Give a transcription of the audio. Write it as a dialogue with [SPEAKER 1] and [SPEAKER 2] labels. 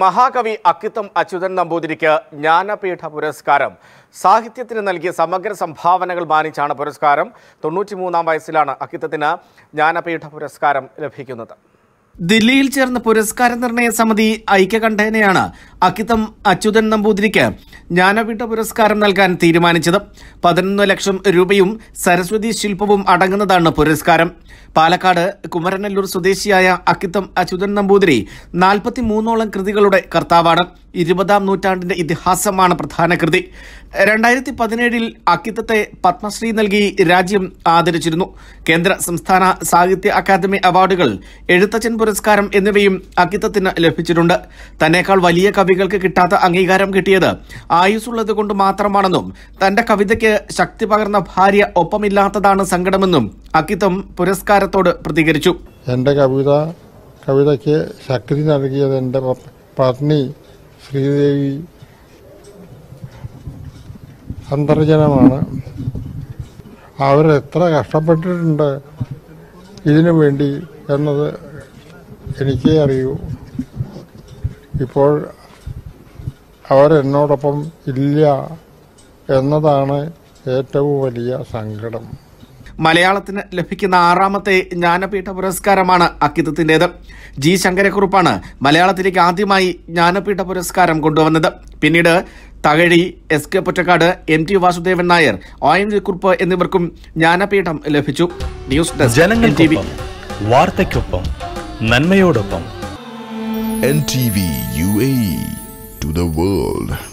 [SPEAKER 1] മഹാകവി അക്കിത്തം അച്യുതൻ നമ്പൂതിരിക്ക് ജ്ഞാനപീഠ പുരസ്കാരം. സാഹിത്യത്തിന് നൽകിയ സമഗ്ര സംഭാവനകൾ മാനിച്ചാണ് പുരസ്കാരം. തൊണ്ണൂറ്റിമൂന്നാം വയസ്സിലാണ് അക്കിത്തത്തിന് ജ്ഞാനപീഠ പുരസ്കാരം ലഭിക്കുന്നത്. ദില്ലിയിൽ ചേർന്ന പുരസ്കാര നിർണയ സമിതി ഐക്യകണ്ഠേനയാണ് അക്കിത്തം അച്യുതൻ നമ്പൂതിരിക്ക് ജ്ഞാനപീഠ പുരസ്കാരം നൽകാൻ തീരുമാനിച്ചത് പതിനൊന്ന് ലക്ഷം രൂപയും സരസ്വതി ശില്പവും അടങ്ങുന്നതാണ് പുരസ്കാരം. പാലക്കാട് കുമരനെല്ലൂർ സ്വദേശിയായ അക്കിത്തം അച്യുതൻ നമ്പൂതിരി നാൽപ്പത്തിമൂന്നോളം കൃതികളുടെ കർത്താവാണ്. ഇരുപതാം നൂറ്റാണ്ടിന്റെ ഇതിഹാസമാണ് പ്രധാന കൃതി. രണ്ടായിരത്തി പതിനേഴിൽ അക്കിത്തത്തെ പത്മശ്രീ നൽകി രാജ്യം ആദരിച്ചിരുന്നു. കേന്ദ്ര സംസ്ഥാന സാഹിത്യ അക്കാദമി അവാർഡുകൾ എഴുത്തച്ഛൻ പുരസ്കാരം എന്നിവയും അക്കിത്തത്തിന് ലഭിച്ചിട്ടുണ്ട്. തന്നെക്കാൾ വലിയ കവികൾക്ക് കിട്ടാത്ത അംഗീകാരം കിട്ടിയത് ആയുസ്സുള്ളത് കൊണ്ട് മാത്രമാണെന്നും തന്റെ കവിതയ്ക്ക് ശക്തി പകർന്ന ഭാര്യ ഒപ്പമില്ലാത്തതാണ് സങ്കടമെന്നും അക്കിത്തം പുരസ്കാരത്തോട് പ്രതികരിച്ചു.
[SPEAKER 2] എന്റെ കവിത കവിതയ്ക്ക് ശക്തി നൽകിയത് എന്റെ പത്നി ശ്രീദേവി അന്തർജനമാണ്. അവരെത്ര കഷ്ടപ്പെട്ടിട്ടുണ്ട് ഇതിനു വേണ്ടി എന്നത് എനിക്കേ അറിയൂ. ഇപ്പോൾ അവരെന്നോടൊപ്പം ഇല്ല എന്നതാണ് ഏറ്റവും വലിയ സങ്കടം.
[SPEAKER 1] മലയാളത്തിന് ലഭിക്കുന്ന ആറാമത്തെ ജ്ഞാനപീഠ പുരസ്കാരമാണ് അക്കിത്തത്തിന്റേത്. ജി ശങ്കരക്കുറുപ്പാണ് മലയാളത്തിലേക്ക് ആദ്യമായി ജ്ഞാനപീഠ പുരസ്കാരം കൊണ്ടുവന്നത്. പിന്നീട് Thakazhi S K Pottekkatt M T Vasudevan Nair O N V Kurup എന്നിവർക്കും ജ്ഞാനപീഠം ലഭിച്ചു. News desk N T V.
[SPEAKER 3] U A നന്മയോടൊപ്പം
[SPEAKER 4] the world.